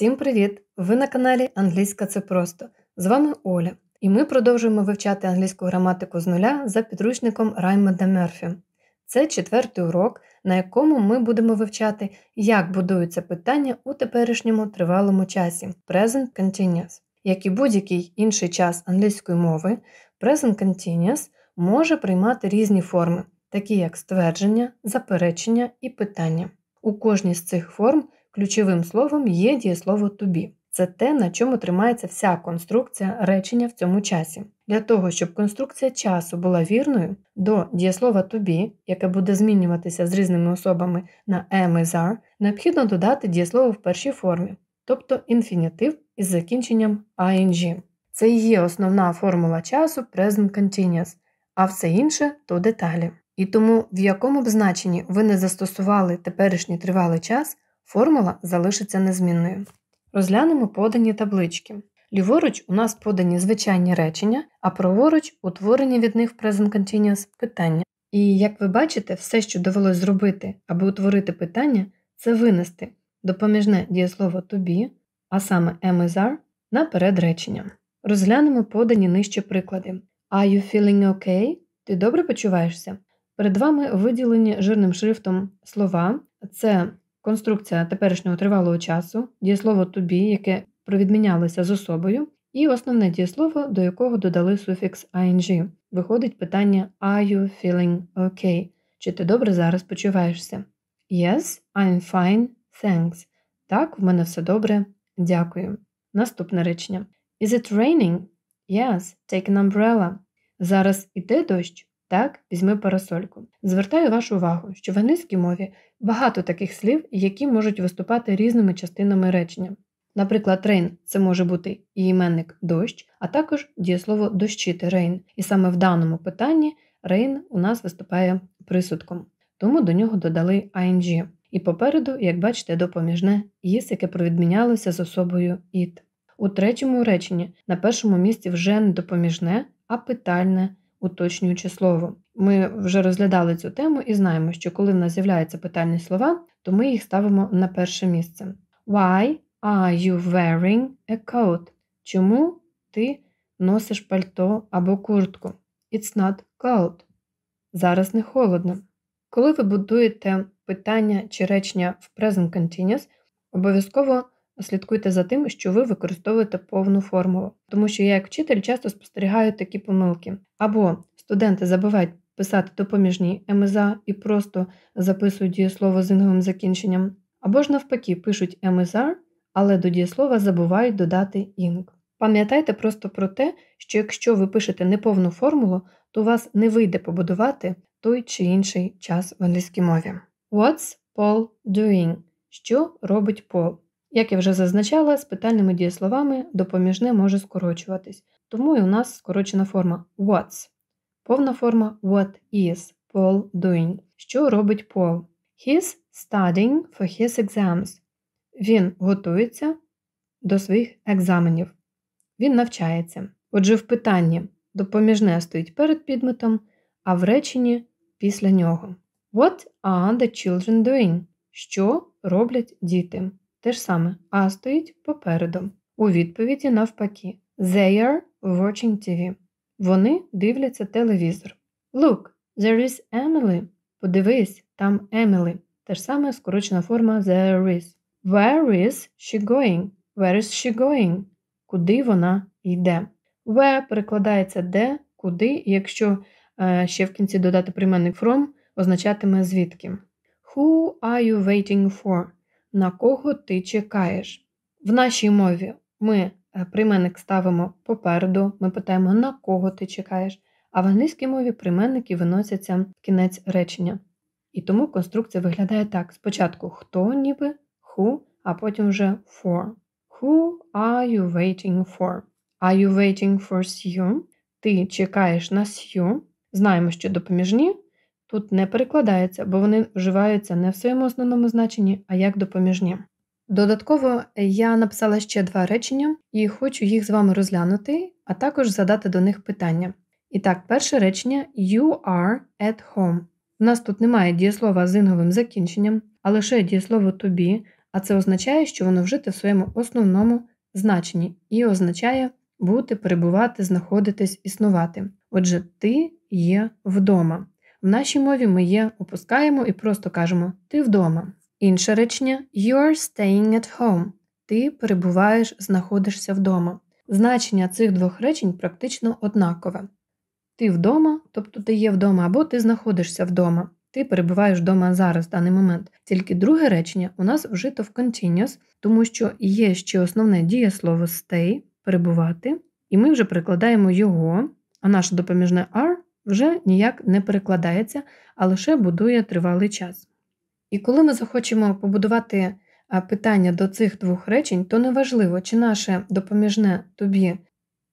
Всім привіт! Ви на каналі Англійська це просто. З вами Оля, і ми продовжуємо вивчати англійську граматику з нуля за підручником Раймонда Мерфі. Це четвертий урок, на якому ми будемо вивчати, як будуються питання у теперішньому тривалому часі Present Continuous. Як і будь-який інший час англійської мови, Present Continuous може приймати різні форми, такі як ствердження, заперечення і питання. У кожній з цих форм ключовим словом є дієслово to. Це те, на чому тримається вся конструкція речення в цьому часі. Для того, щоб конструкція часу була вірною, до дієслова to be, яке буде змінюватися з різними особами на am is are, необхідно додати дієслово в першій формі, тобто інфінітив із закінченням ing. Це і є основна формула часу present continuous, а все інше то деталі. І тому, в якому б значенні ви не застосували теперішній тривалий час, формула залишиться незмінною. Розглянемо подані таблички. Ліворуч у нас подані звичайні речення, а праворуч утворені від них в Present Continuous питання. І як ви бачите, все, що довелось зробити, аби утворити питання, це винести допоміжне дієслово to be, а саме am is are, наперед речення. Розглянемо подані нижче приклади. Are you feeling okay? Ти добре почуваєшся? Перед вами виділені жирним шрифтом слова. Це конструкція теперішнього тривалого часу, дієслово to яке провідмінялося з особою, і основне дієслово, до якого додали суфікс ing. Виходить питання Are you feeling okay? Чи ти добре зараз почуваєшся? Yes, I'm fine, thanks. Так, в мене все добре. Дякую. Наступне речення. Is it raining? Yes, take an umbrella. Зараз іде дощ? Так, візьми парасольку. Звертаю вашу увагу, що в англійській мові багато таких слів, які можуть виступати різними частинами речення. Наприклад, rain – це може бути і іменник дощ, а також дієслово дощити rain. І саме в даному питанні rain у нас виступає присудком, тому до нього додали ing. І попереду, як бачите, допоміжне «is», яке провідмінялося з особою it. У третьому реченні на першому місці вже не допоміжне, а питальне уточнюючи слово. Ми вже розглядали цю тему і знаємо, що коли в нас з'являються питальні слова, то ми їх ставимо на перше місце. Why are you wearing a coat? Чому ти носиш пальто або куртку? It's not cold. Зараз не холодно. Коли ви будуєте питання чи речення в Present Continuous, обов'язково слідкуйте за тим, що ви використовуєте повну формулу, тому що я, як вчитель, часто спостерігаю такі помилки. Або студенти забувають писати допоміжні МСА і просто записують дієслово з інговим закінченням, або ж навпаки пишуть МСА, але до дієслова забувають додати інг. Пам'ятайте просто про те, що якщо ви пишете неповну формулу, то у вас не вийде побудувати той чи інший час в англійській мові. What's Paul doing? Що робить Пол? Як я вже зазначала, з питальними дієсловами допоміжне може скорочуватись, тому і у нас скорочена форма what's. Повна форма what is Paul doing. Що робить Пол? He's studying for his exams. Він готується до своїх екзаменів. Він навчається. Отже, в питанні допоміжне стоїть перед підметом, а в реченні після нього. What are the children doing? Що роблять діти? Те ж саме А стоїть попереду. У відповіді навпаки. They are watching TV. Вони дивляться телевізор. Look, there is Emily. Подивись, там Емілі. Те ж саме скорочена форма there is. Where is she going? Where is she going? Куди вона йде? Where перекладається де, куди, якщо е, ще в кінці додати прийменник from, означатиме звідки. Who are you waiting for? На кого ти чекаєш. В нашій мові ми е, прийменник ставимо попереду, ми питаємо, на кого ти чекаєш, а в англійській мові прийменники виносяться в кінець речення. І тому конструкція виглядає так: спочатку хто ніби, who, а потім вже for. Who are you waiting for? Are you waiting for Sue? Ти чекаєш на Sue. Знаємо, що допоміжні тут не перекладається, бо вони вживаються не в своєму основному значенні, а як допоміжні. Додатково я написала ще два речення і хочу їх з вами розглянути, а також задати до них питання. І так, перше речення You are at home. У нас тут немає дієслова з інговим закінченням, а лише дієслово to а це означає, що воно вжите в своєму основному значенні і означає бути, перебувати, знаходитись, існувати. Отже, ти є вдома. В нашій мові ми є опускаємо і просто кажемо ти вдома. Інше речення you are staying at home. Ти перебуваєш, знаходишся вдома. Значення цих двох речень практично однакове. Ти вдома, тобто ти є вдома, або ти знаходишся вдома. Ти перебуваєш вдома зараз в даний момент. Тільки друге речення у нас вжито в continuous, тому що є ще основне дієслово stay перебувати, і ми вже перекладаємо його, а наше допоміжне are вже ніяк не перекладається, а лише будує тривалий час. І коли ми захочемо побудувати питання до цих двох речень, то неважливо, чи наше допоміжне тобі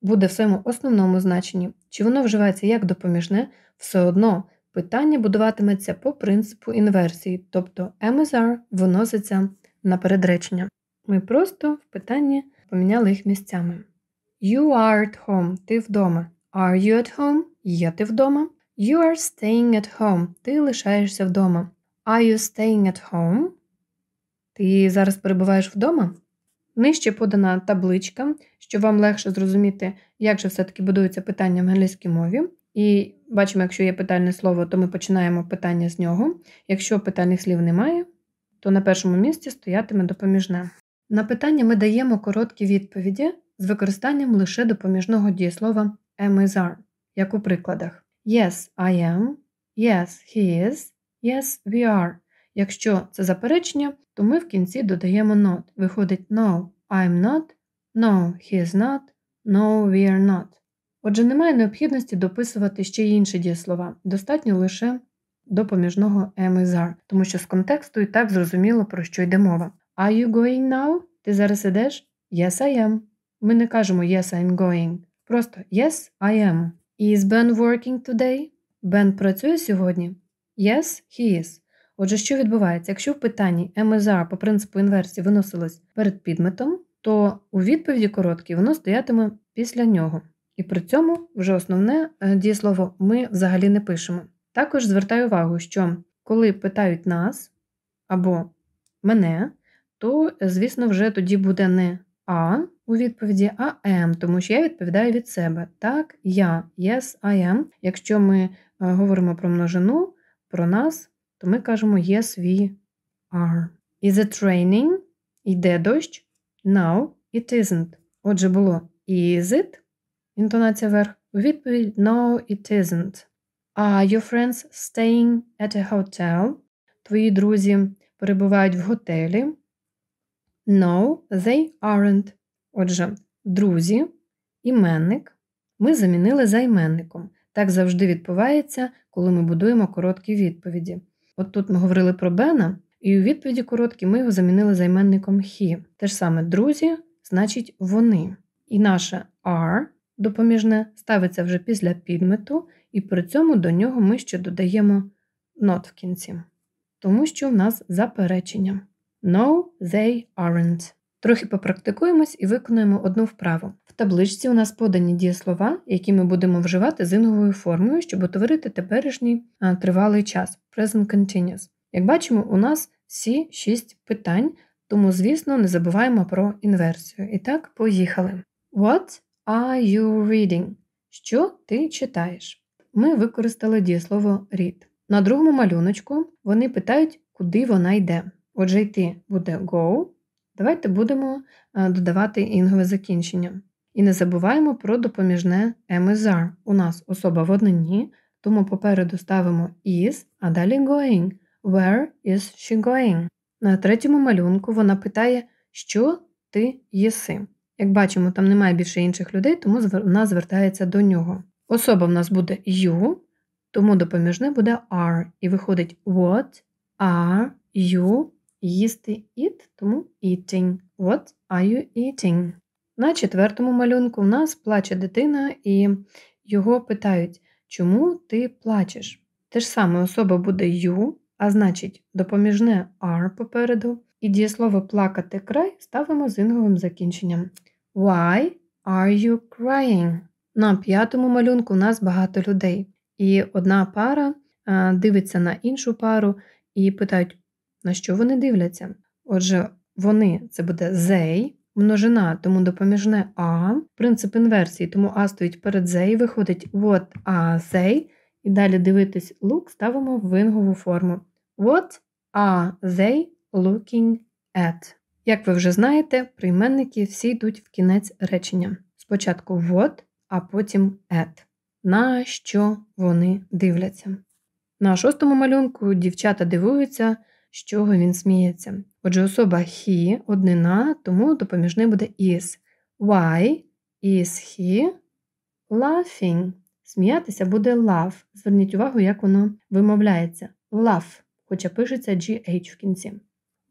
буде в своєму основному значенні, чи воно вживається як допоміжне, все одно питання будуватиметься по принципу інверсії, тобто MSR виноситься на передречення. Ми просто в питанні поміняли їх місцями. You are at home, ти вдома. Are you at home? Є ти вдома. You are staying at home. Ти лишаєшся вдома. Are you staying at home? Ти зараз перебуваєш вдома? Нижче подана табличка, щоб вам легше зрозуміти, як же все-таки будується питання в англійській мові. І бачимо, якщо є питальне слово, то ми починаємо питання з нього. Якщо питальних слів немає, то на першому місці стоятиме допоміжне. На питання ми даємо короткі відповіді з використанням лише допоміжного дієслова are, як у прикладах Yes, I am, Yes, he is, Yes, we are. Якщо це заперечення, то ми в кінці додаємо not. Виходить no, I'm not, no, he is not, no, we are not. Отже, немає необхідності дописувати ще й інші дієслова, достатньо лише допоміжного am is are, тому що з контексту і так зрозуміло, про що йде мова. Are you going now? Ти зараз ідеш? Yes, I am. Ми не кажемо yes, I'm going. Просто yes, I am. Is Ben working today? Бен працює сьогодні? Yes, he is. Отже, що відбувається? Якщо в питанні MSR по принципу інверсії виносилось перед підметом, то у відповіді короткій воно стоятиме після нього. І при цьому вже основне е, дієслово ми взагалі не пишемо. Також звертаю увагу, що коли питають нас або мене, то, звісно, вже тоді буде не А у відповіді, а М, тому що я відповідаю від себе. Так, я, yes, I am. Якщо ми е, говоримо про множину, про нас, то ми кажемо yes, we are. Is it raining? Йде дощ? No, it isn't. Отже, було is it? Інтонація вверх. У відповідь No, it isn't. Are your friends staying at a hotel? Твої друзі перебувають в готелі. No, they aren't. Отже, друзі, іменник ми замінили займенником. Так завжди відбувається, коли ми будуємо короткі відповіді. От тут ми говорили про Бена, і у відповіді короткі ми його замінили займенником he. Те ж саме друзі, значить вони. І наше are допоміжне ставиться вже після підмету, і при цьому до нього ми ще додаємо not в кінці, тому що в нас заперечення. No, they aren't. Трохи попрактикуємось і виконуємо одну вправу. В табличці у нас подані дієслова, які ми будемо вживати з інговою формою, щоб утворити теперішній тривалий час present continuous. Як бачимо, у нас всі шість питань, тому, звісно, не забуваємо про інверсію. І так, поїхали. What are you reading? Що ти читаєш? Ми використали дієслово read. На другому малюночку вони питають, куди вона йде. Отже, йти буде go. Давайте будемо е, додавати інгове закінчення. І не забуваємо про допоміжне am У нас особа в однині, тому попереду ставимо is, а далі going. Where is she going? На третьому малюнку вона питає, що ти їси. Як бачимо, там немає більше інших людей, тому вона звертається до нього. Особа в нас буде you, тому допоміжне буде are. І виходить what are you їсти eat, тому eating. What are you eating? На четвертому малюнку в нас плаче дитина, і його питають, чому ти плачеш? Те ж саме особа буде you, а значить, допоміжне are попереду, і дієслово плакати край ставимо з інговим закінченням. Why are you crying? На п'ятому малюнку у нас багато людей. І одна пара дивиться на іншу пару і питають, на що вони дивляться. Отже, вони це буде they, множина, тому допоміжне а, принцип інверсії, тому а стоїть перед they, виходить what are they, і далі дивитись look ставимо в вингову форму. What are they looking at? Як ви вже знаєте, прийменники всі йдуть в кінець речення. Спочатку what, а потім at. На що вони дивляться. На шостому малюнку дівчата дивуються, з чого він сміється. Отже, особа he однина, тому допоміжний буде is. Why is he laughing? Сміятися буде laugh. Зверніть увагу, як воно вимовляється. Laugh, хоча пишеться GH в кінці.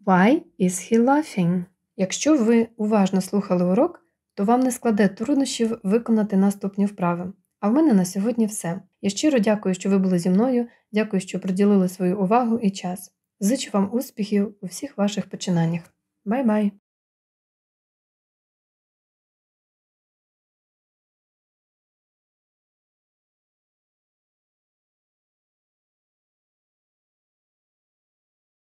Why is he laughing? Якщо ви уважно слухали урок, то вам не складе труднощів виконати наступні вправи. А в мене на сьогодні все. Я щиро дякую, що ви були зі мною. Дякую, що приділили свою увагу і час. Зичу вам успіхів у всіх ваших починаннях. Бай-бай!